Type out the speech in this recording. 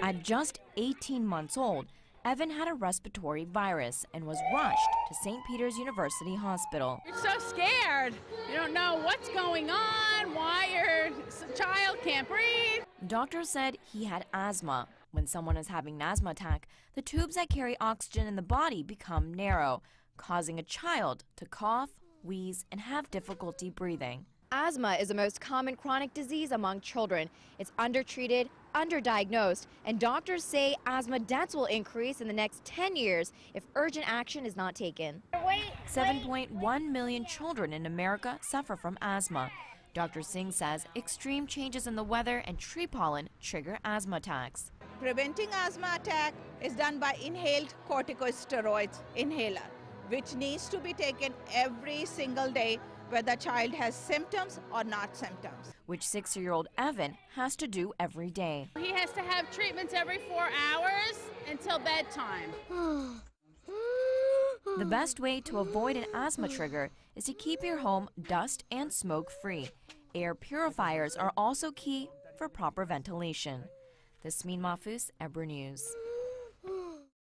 At just 18 months old, Evan had a respiratory virus and was rushed to St. Peter's University Hospital. You're so scared. You don't know what's going on, why your child can't breathe. Doctors said he had asthma. When someone is having an asthma attack, the tubes that carry oxygen in the body become narrow, causing a child to cough, wheeze, and have difficulty breathing. Asthma is the most common chronic disease among children. It's undertreated, underdiagnosed, and doctors say asthma deaths will increase in the next 10 years if urgent action is not taken. 7.1 million children in America suffer from asthma. Dr. Singh says extreme changes in the weather and tree pollen trigger asthma attacks. Preventing asthma attack is done by inhaled corticosteroids inhaler, which needs to be taken every single day whether child has symptoms or not symptoms. Which six-year-old Evan has to do every day. He has to have treatments every four hours until bedtime. The best way to avoid an asthma trigger is to keep your home dust and smoke free. Air purifiers are also key for proper ventilation. Tasmin Mahfuz, Ebru News.